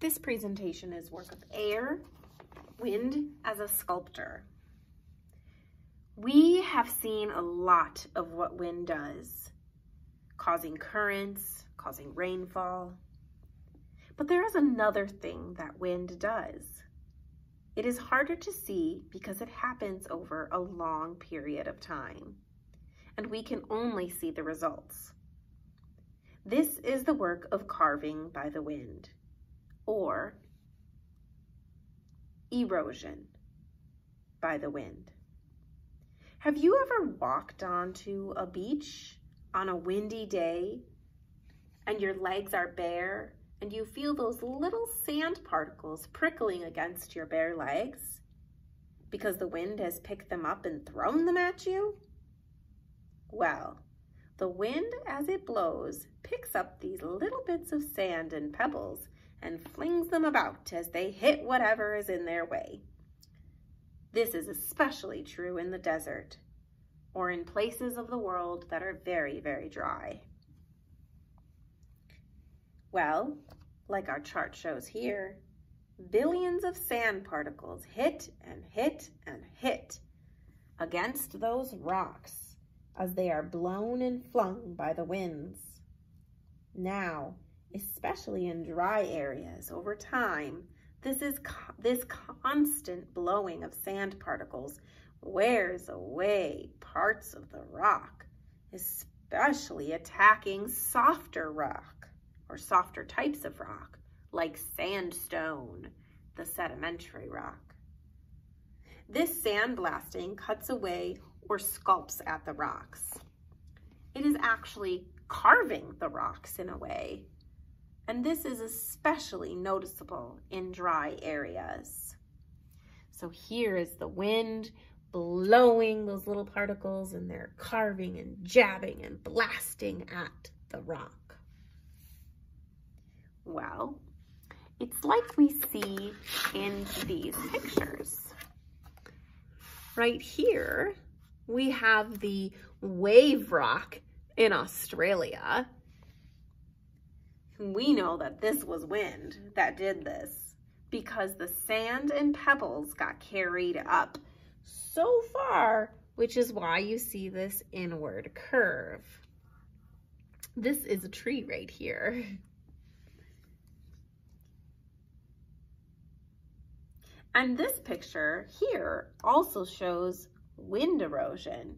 This presentation is work of air, wind as a sculptor. We have seen a lot of what wind does, causing currents, causing rainfall. But there is another thing that wind does. It is harder to see because it happens over a long period of time, and we can only see the results. This is the work of carving by the wind, or erosion by the wind. Have you ever walked onto a beach on a windy day and your legs are bare and you feel those little sand particles prickling against your bare legs because the wind has picked them up and thrown them at you? Well, the wind, as it blows, picks up these little bits of sand and pebbles and flings them about as they hit whatever is in their way. This is especially true in the desert or in places of the world that are very, very dry. Well, like our chart shows here, billions of sand particles hit and hit and hit against those rocks as they are blown and flung by the winds. Now, especially in dry areas over time, this is this constant blowing of sand particles wears away parts of the rock, especially attacking softer rock or softer types of rock like sandstone, the sedimentary rock. This sandblasting cuts away or sculpts at the rocks. It is actually carving the rocks in a way. And this is especially noticeable in dry areas. So here is the wind blowing those little particles and they're carving and jabbing and blasting at the rock. Well, it's like we see in these pictures. Right here, we have the wave rock in Australia. We know that this was wind that did this because the sand and pebbles got carried up so far, which is why you see this inward curve. This is a tree right here. And this picture here also shows wind erosion.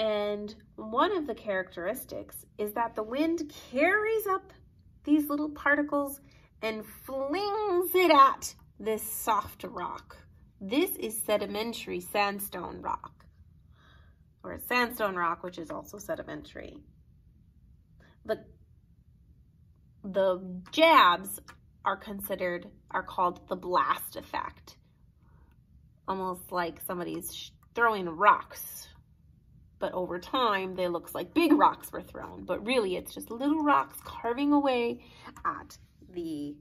And one of the characteristics is that the wind carries up these little particles and flings it at this soft rock. This is sedimentary sandstone rock, or sandstone rock, which is also sedimentary. The, the jabs are considered, are called the blast effect almost like somebody's throwing rocks. But over time, they look like big rocks were thrown. But really, it's just little rocks carving away at the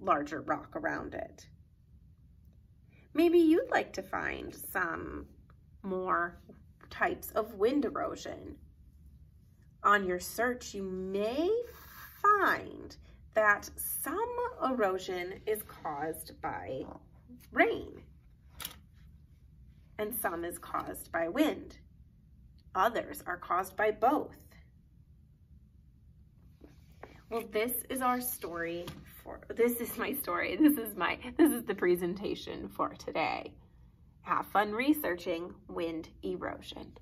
larger rock around it. Maybe you'd like to find some more types of wind erosion. On your search, you may find that some erosion is caused by rain and some is caused by wind. Others are caused by both. Well, this is our story for, this is my story. This is my, this is the presentation for today. Have fun researching wind erosion.